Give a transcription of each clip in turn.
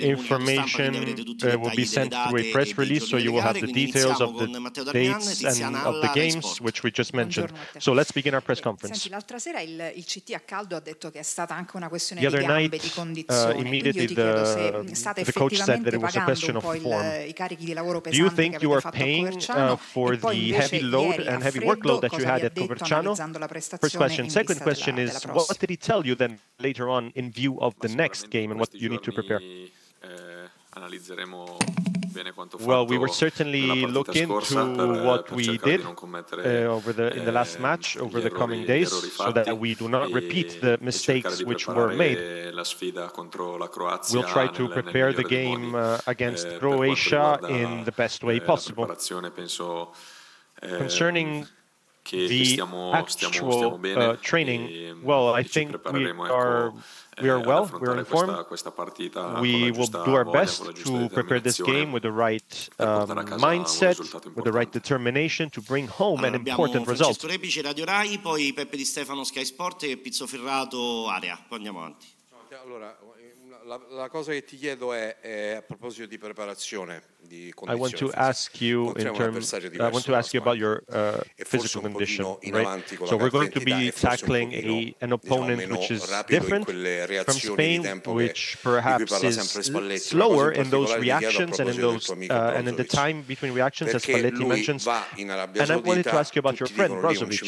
information uh, will be sent through a press release, so you will have the details of the dates and of the games, which we just mentioned. So let's begin our press conference. The other night, uh, immediately the, the coach said that it was a question of form. Do you think you are paying uh, for the heavy load and heavy workload that you had at Coverciano? First question. Second question is, what did he tell you then later on in view of the next game and what you need to prepare? Well, we will certainly look into what we did uh, over the in the last match, over the coming days, so that we do not repeat the mistakes which were made. We'll try to prepare the game uh, against Croatia in the best way possible. Concerning the actual uh, training, well, I think we are we are well, we are informed. We will do our best to prepare this game with the right um, mindset, with the right determination to bring home an important result. Francesco Repice, Radio Rai, poi Peppe Di Stefano, Sky Sport e Pizzo Ferrato, Area. Poi andiamo avanti. La, la cosa che ti chiedo è, è a proposito di preparazione. I want to ask you in terms. I want to ask you about your uh, physical condition. Right? So we're going to be tackling a, an opponent which is different from Spain, which perhaps is slower in those reactions and in those uh, and in the time between reactions, as Spalletti mentions. And I wanted to ask you about your friend Brozovic.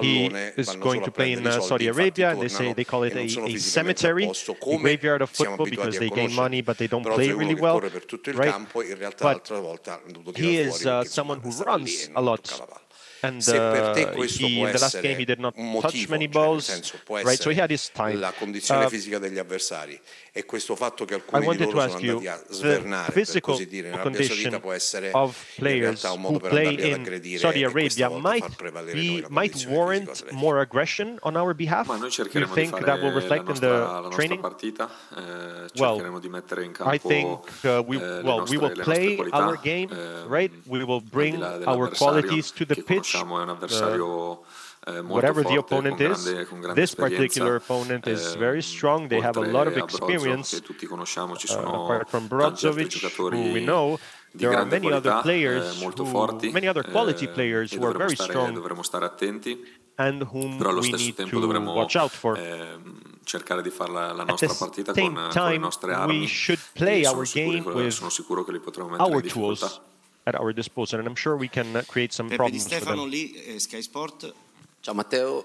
He is going to play in uh, Saudi Arabia, and they say they call it a, a cemetery, a graveyard of football because they gain money but they don't play really well right? campo in realtà l'altra volta hanno dovuto tirare he is uh, someone who runs a lot. And uh, he, in the last game he did not touch many balls, right? So he had his time. La condizione uh, fisica degli avversari e questo fatto che alcuni di loro sono andati a svernare, per così dire, in Arabia Saudita può essere in realtà un modo per andarli ad aggredire Saudi Arabia might be, might warrant more aggression on our behalf. You think that will reflect in the training? Partita, eh, well, I think uh, we eh, well we will play our game, eh, right? We will bring our qualities to the pitch. Uh, Eh, whatever the opponent is, this particular opponent is very strong. They have a lot of experience. Uh, apart from Brozovic, who we know, there are many other eh, players, who, many other quality players who are very strong and whom we need to watch out for. Ehm, cercare di fare la, la nostra partita con, con le nostre armi. We should play our game with our tools at our disposal, and I'm sure we can create some Pepe problems Di Stefano for them. lì, eh, Sky Sport. Ciao Matteo,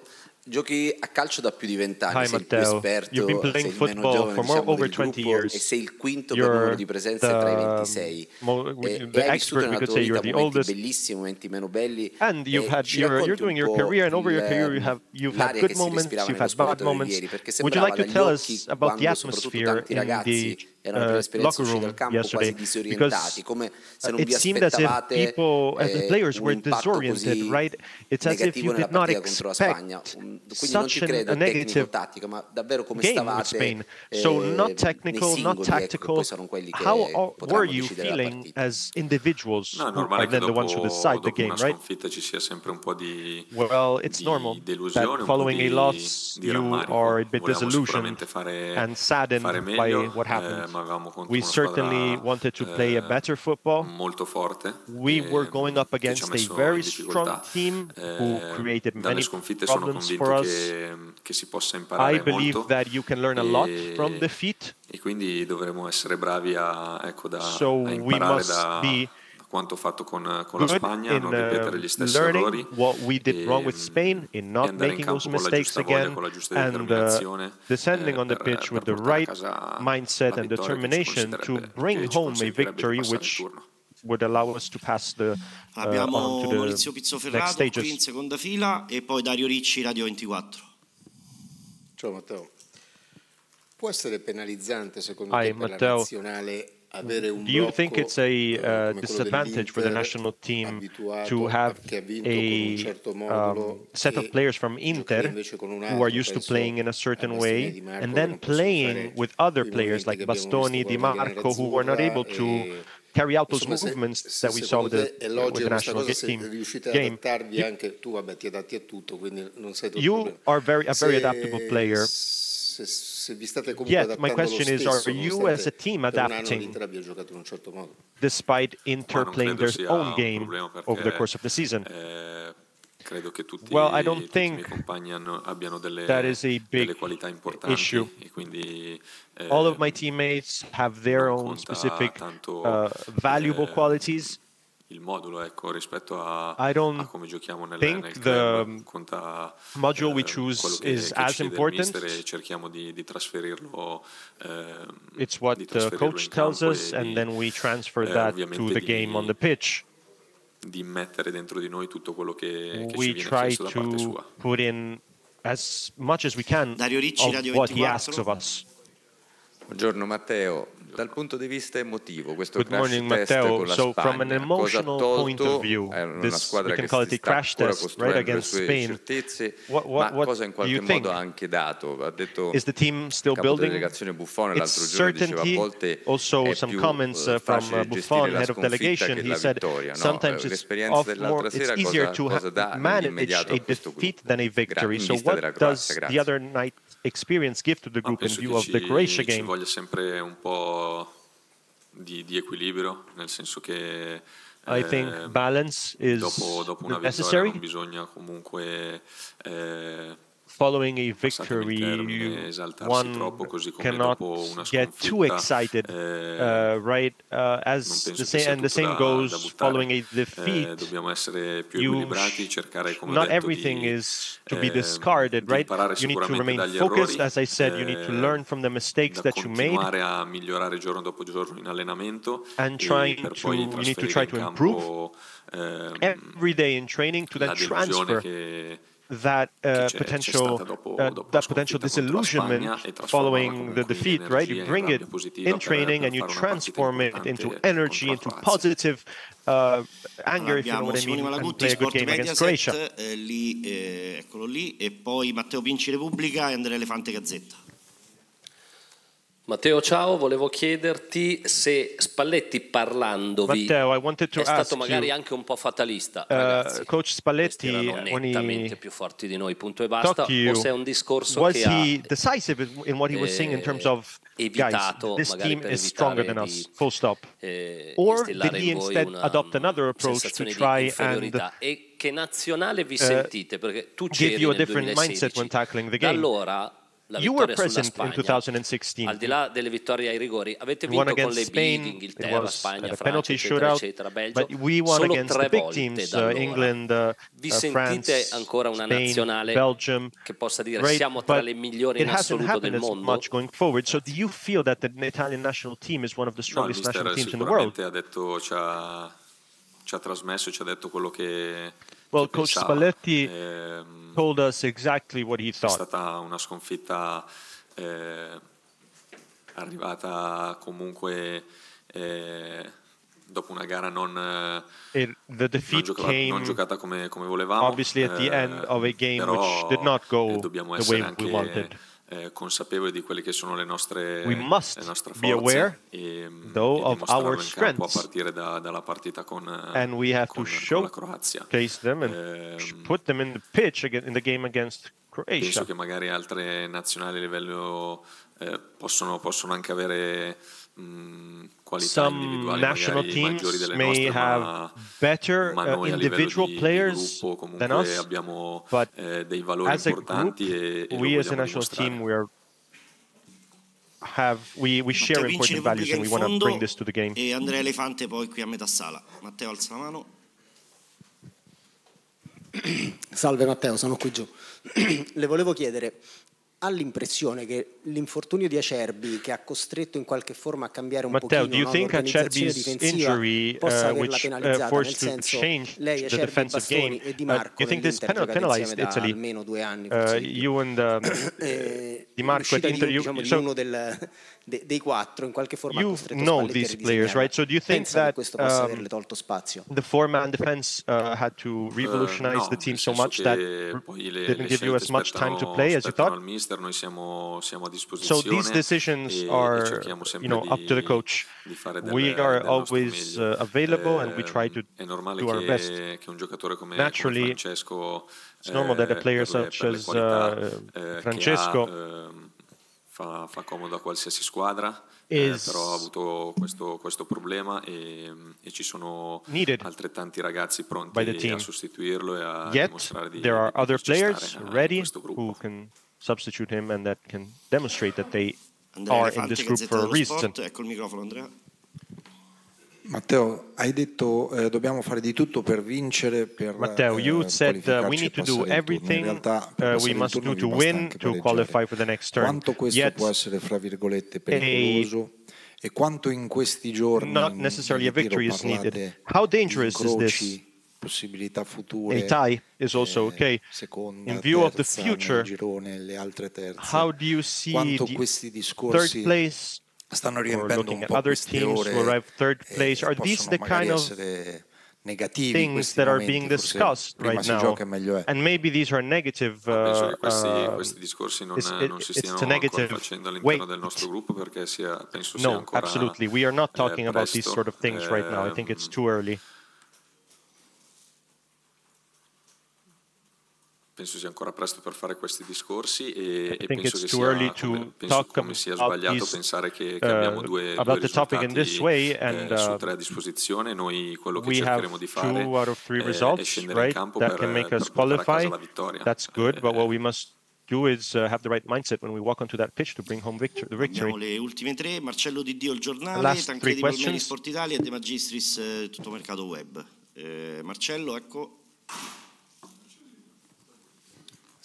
giochi a calcio da più di vent'anni, Hi sei il più Matteo, esperto, you've been sei il meno giovane diciamo, over del 20 gruppo years. e sei il quinto per numero di presenze tra i the 26. mo- E, e hai vissuto nella tua vita momenti bellissimi, momenti meno belli. And you've e had you're, you're doing your po' career, and over your career you have you've had good moments, you've had bad moments. ieri, Would you like to tell us about the atmosphere tanti in ragazzi the erano uh, locker room dal campo yesterday? quasi disorientati, Because come se non it vi seemed as if aspettavate people, as the eh, players un were impatto disoriented, così right? It's as if negativo you nella did not partita contro la Spagna. Expect Un- Quindi non ci such credo a negative tecnico-tattico, ma davvero come game stavate Spain. So eh, not technical, singoli, not ecco, tactical. poi quelli che How were you feeling as individuals No, è normale are che then the ones who decide the game, right? sconfitta ci sia sempre un po' di, Well, it's di normal that following po' a loss di you are a bit disillusioned fare, and saddened fare by what eh, happened. ma We certainly squadra wanted to play a eh, better football. molto forte. We eh, were going up che ci ha against a very strong team who Eh, created many sconfitte sono problems convinto for us. che, che si possa I believe molto that you can learn a lot e- from defeat, e quindi dovremo essere bravi a, ecco, da, so a imparare must da, be da quanto fatto con, con la Spagna, in non ripetere uh, gli stessi learning errori what we did wrong with e- Spain, in e not making those mistakes voglia, again, giusta and uh, descending eh, on the pitch per with the right mindset and vittoria che ci determination to bring home a victory which. Would allow us to pass the uh, Abbiamo on to Maurizio the Pizzo next qui in stages. seconda fila e poi Dario Ricci, Radio 24. Ciao Matteo. Può essere penalizzante secondo Hi, te per Matteo. la nazionale avere un Do you think it's a eh, uh, disadvantage for the national team to have che ha vinto con un certo modulo a um, set of e players from Inter invece con un who are used to playing in a a certain way and then playing with other players like Bastoni, Di con la maglia Marco who were not able to nerazzurra carry out those Insomma, movements se that we saw with the, te with the national cosa team game. You- tu vabbè ti adatti a tutto quindi non sei tu You are very a very Se- adaptable player. se, Yet, my question is, are you as a team adapting despite Inter playing their own game over the course of the season? Eh, credo che tutti, well, I don't think i compagni hanno, abbiano delle, that is a big qualità importanti issue. e quindi eh, all of my teammates have their own specific uh, valuable eh, qualities il modulo ecco, rispetto a, I don't a come giochiamo nel, think nel club, the conta module we eh, choose che, is che as important. E cerchiamo di, di trasferirlo eh, It's what the coach tells us and di, then we transfer eh, that to the game di, on the pitch. Di mettere dentro di noi tutto quello che, che ci viene chiesto da parte sua. put in as much as we can Dario Ricci, of Radio what 24. he asks of us. Buongiorno Matteo, dal punto di vista emotivo, questo Good crash morning, test Matteo. con la So, from an Spagna, cosa ha emotional point of view, È una this squadra we che can call it si a sta crash ancora test, right, le against sue Spain. certezze, What, what, ma cosa in do qualche you modo think? ha anche dato? Ha detto Is the team still il capo building? delegazione Buffon It's l'altro giorno diceva a volte Also, è some più comments eh, uh, from facile uh, gestire Buffon, head of delegation. He said vittoria, no? sometimes Eh, it's, L'esperienza dell'altra more, it's easier to cosa manage a a defeat than a victory. So, what does the other night experience give to the group in view of the ci, Croatia ci game? voglia sempre un po' di, di equilibrio, nel senso che I think eh, balance is dopo, dopo una vittoria necessary. non bisogna comunque eh, Following a victory, termine, one troppo così come cannot get too excited, eh, uh, right? Uh, as the same, and the same da, da goes following a Eh, defeat. you equilibrati, cercare come ho not everything di, is to be eh, discarded, right? You need to remain focused. errori, As I said, you need to eh, learn from the mistakes that you made continuare a migliorare giorno giorno and trying to, you need to try to improve ehm, every day in training to delusione transfer that uh, c'è- c'è potential uh, that potential sconfitta contro la Spagna disillusionment following the defeat, right? You bring it in training and you fare una partita transform it into energy, into positive uh, anger, if you know Abbiamo what I mean, and play a good Sport game against Croatia. Eh, lì, eh, eccolo lì, e poi Matteo Pinci Repubblica e Andrea Elefante Gazzetta. Matteo, ciao, volevo chiederti se Spalletti parlandovi Matteo, è stato magari you, anche un po' fatalista. uh. Coach Spalletti, erano nettamente he più forti di noi, punto e basta, you, o se è un discorso was che he ha decisive in- what he was saying in terms eh, of guys, evitato, this magari team per is stronger than us, full stop? eh, Or did he instead adopt another approach to try and? E che nazionale vi uh, sentite? Perché tu c'eri nel different mindset 2016. when tackling the Da game? allora la You were present in Spagna, 2016. al di là delle vittorie ai rigori, avete vinto con le Spain. big, Inghilterra, was Spagna, Francia, eccetera, eccetera, Belgio, but we won solo tre the big volte teams, da uh, allora. England, uh, Vi uh, sentite France, ancora una Spain, nazionale Belgium, che possa dire right? siamo tra le migliori in assoluto del mondo? much going forward. So do you feel that the Italian national team is one of the No, strongest national mister teams in the world? sicuramente ha detto, ci ha, ci ha trasmesso, ci ha detto quello che, Well, Coach. Spalletti Ehm, told us exactly what he è thought. stata una sconfitta eh, arrivata comunque eh, dopo una gara non, It, non, giocata, non giocata come, come volevamo. obviously at the eh, end of a game però, which did not go the way we wanted. Eh, consapevoli di quelle che sono le nostre, le nostre forze e, though, e of our campo a strengths. partire da- dalla partita con, eh, and we have con, to con la Croazia. them and Ehm, put them in the pitch in the game against Penso Croatia. che magari altre nazionali a livello eh, possono, possono anche avere mh, qualità Some individuali national teams may nostre, have ma, better uh, individual di, di players gruppo than comunque us, abbiamo but eh, dei valori as a group, importanti e, e we as a vogliamo national dimostrare. team we are have we, we share important values and we in want to bring this to the game. e Andrea Elefante poi qui a metà sala. Matteo alza la mano. Salve Matteo, sono qui giù. Le volevo chiedere, ha l'impressione che l'infortunio di Acerbi, che ha costretto in qualche forma a cambiare un Matteo, do pochino you no, think l'organizzazione Acerbi's difensiva, injury, possa uh, averla which uh, penalizzata? Nel forced to senso, change lei, Acerbi, defensive Bastoni game, e Di uh, Marco you think this nell'Inter penalized insieme da Italy? almeno due anni, Uh, forse di più. and um, Eh, Di Marco at l'uscita Inter, di, you- diciamo, di so uno del- de- dei quattro in qualche forma ha you costretto know Spalletti a these players, right? So do you think Pensa che that questo possa um, averle tolto spazio? the four-man defense uh, had to revolutionize Eh, no, the team nel so much that che didn't give you as much time to play as you thought? Mister, noi siamo, siamo a So disposizione these decisions are, you know, up to the coach. di fare del- We are always uh, available and we try to Eh, è normale do our best. che un giocatore come, come Naturally, Francesco It's normal that a eh, player such as uh, eh, Francesco ehm, fa, fa comodo a qualsiasi squadra, eh, però ha avuto questo, questo problema e, e, ci sono altrettanti ragazzi pronti a sostituirlo e a Yet, dimostrare di there are di other players ready who can substitute him and that can demonstrate that they Andrea are in this group for a reason. Ecco il microfono Andrea. Matteo, hai detto eh, dobbiamo fare di tutto per vincere, per Matteo, you eh, said uh, we need to do everything realtà, uh, we must do to win to qualify for the next turn. Quanto questo Yet, può essere, fra virgolette, pericoloso e quanto in questi giorni not necessarily a victory is needed. How dangerous is this? Possibilità future. A tie is also eh, okay. Seconda, in view terza, of the future, girone, le altre terze. how do you see Quanto questi discorsi third place stanno riempendo un po' other teams ore, who arrive third place. Are these the kind of things that are being discussed right now? And maybe these are negative. Uh, questi, uh, questi discorsi non, it's, non si stiano facendo all'interno del nostro gruppo perché sia, penso sia no, ancora absolutely. We are not talking eh, about these sort of things right now. I think it's too early. Penso sia ancora presto per fare questi discorsi e, e penso che sia, come, penso come sia sbagliato these, pensare che, che abbiamo due, uh, due risultati way and, uh, su tre a disposizione. Noi quello che cercheremo di fare è, è scendere right, in campo per, per portare a casa la vittoria. That's good, but what we must do is uh, have the right mindset when we walk onto that pitch to bring home victor the victory. Abbiamo le ultime tre, Marcello Di Dio il giornale, Tancredi Palmieri Sport Italia e De Magistris eh, tutto mercato web. Eh, Marcello, ecco.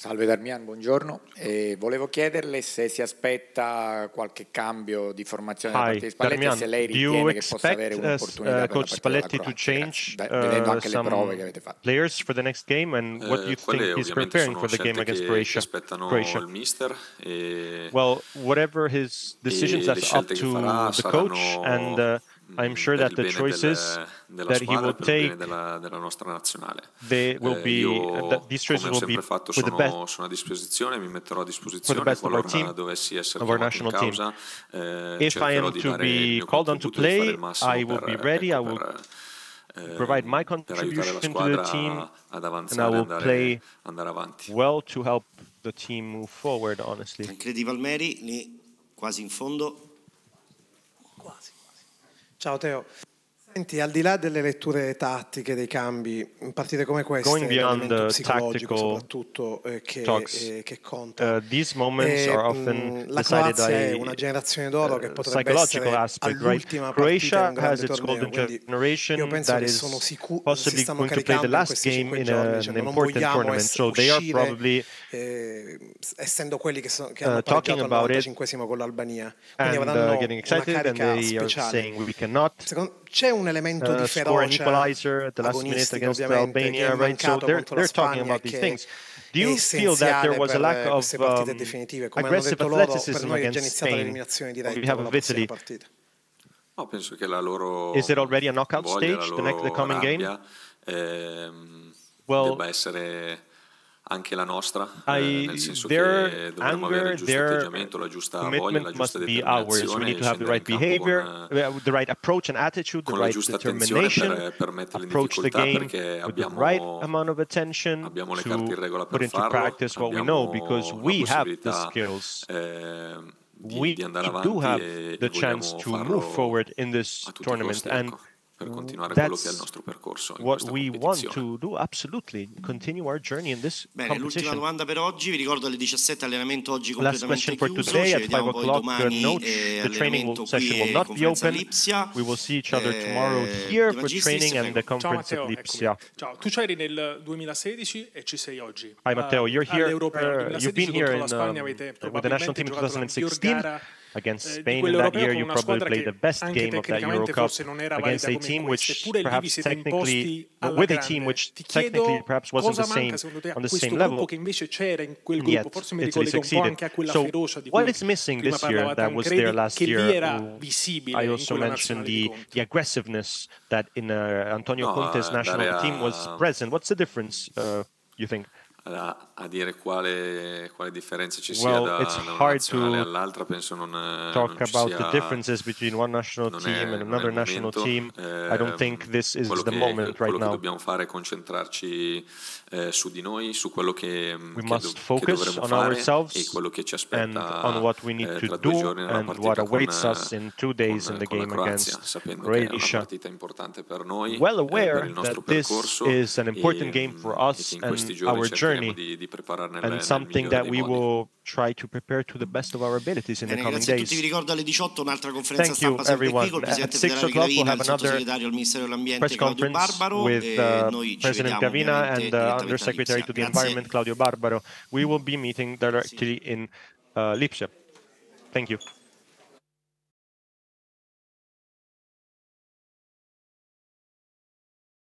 Salve Darmian, buongiorno. Eh, volevo chiederle se si aspetta qualche cambio di formazione da parte di Spalletti Darmian, e se lei ritiene che possa avere un'opportunità uh, Coach Spalletti to change uh, vedendo anche le prove che avete fatto. Players for the next game and what do you think he's preparing for the game against Croatia? Croatia. Il mister e, well, whatever his decisions that's up to the coach and uh, I'm sure that the choices del, that he will take della, della nostra nazionale. They will eh, be io, these choices will be fatto, for sono, the best, sono a disposizione, mi metterò a disposizione qualora team, dovessi essere chiamato in causa. Eh, If I am to be called on to play, I will be ready. I will per, provide my contribution to the team, ad and I will andare, play andare avanti. well to help the team move forward. Honestly, Tancredi Palmeri, lì quasi in fondo. Ciao Teo. Senti, al di là delle letture tattiche, dei cambi, in partite come queste, Going l'elemento psicologico soprattutto eh, che, eh, che, conta. Uh, these moments e, are often la Croazia è una generazione d'oro che potrebbe essere aspect, all'ultima right? Croatia has its torneo, golden generation io penso che sono sicuro, possibly going to play the last game in a, an important tournament. So they are probably eh, essendo quelli che, so, che hanno uh, pareggiato al 95 con l'Albania. Quindi and, avranno uh, getting excited una carica and they speciale. are saying we cannot. Secondo, c'è un elemento di uh, an ferocia equalizer at the last minute against Albania, right? So they're, they're talking about these things. Do you feel that there was a lack of um, aggressive athleticism against Spain on behalf of Italy? No, penso che la loro Is it already a knockout voglia, stage, the, next, the coming rabbia, game? Ehm, well, debba essere anche la nostra, I, eh, nel senso che dovremmo anger, avere il giusto atteggiamento, la giusta voglia, la giusta determinazione We need to have the right behavior, con, uh, the right approach and attitude, the right determination, per, per approach in the game perché with the abbiamo, right amount of attention abbiamo le to carte in regola put per into farlo, practice what we know because we have the skills. Eh, di, we di andare do have e, the chance to move forward in this tournament costi, and ecco. Per continuare quello che è il nostro percorso in what we want to do absolutely continue our journey in this Bene, l'ultima domanda per oggi, vi ricordo alle 17 allenamento oggi completamente for chiuso, today ci at 5 vediamo poi domani note, eh, the training allenamento qui will not be open. Lipsia. We will see each other Eh, tomorrow here De for training and the. Ciao conference Matteo, at Lipsia. eccomi. Ciao, tu c'eri nel 2016 e ci sei oggi. Hi Matteo, you're Uh, here. Uh, you've been 2016 here in, um, with the national team in probabilmente giocato la miglior 2016 gara against eh, Spain. In that year, you probably squadra played the best game of that Euro Cup forse non era against a team which eppure lì vi perhaps technically, with a team which technically perhaps wasn't the same manca secondo te a on the same level. che invece c'era in quel Yet, gruppo, forse mi Italy ricollego un po' succeeded. anche a quella So, ferocia di what cui is missing this year that was there last year? era who- visibile I also mentioned the, the aggressiveness that in uh, Antonio No, Conte's national team was present. What's the difference, uh, you think? A, a dire quale, quale differenza ci sia well, da, da una nazionale all'altra penso non, talk non about sia, the differences between one national team and another national team I don't think this is the che, moment right now quello che dobbiamo fare è concentrarci eh, su di noi su quello che, we che, do, che dovremo fare e quello che ci aspetta on what we need eh, to do and what awaits con, us in two days con, in the game Croazia, sapendo Croatia. che è una partita importante per noi well eh, aware per il nostro that this percorso is an important e, game for us and our journey di, di nel, and something that we will try to prepare to the best of our abilities in Bene, the coming days. tutti, vi ricordo alle 18 un'altra conferenza Thank stampa everyone. qui col Presidente At 6 o'clock we'll have another sottosegretario al Ministero dell'Ambiente press conference Barbaro with uh, President vediamo Gravina and uh, direttamente Undersecretary to the Environment Claudio Barbaro. We will be meeting directly in uh, Lipsia. Thank you.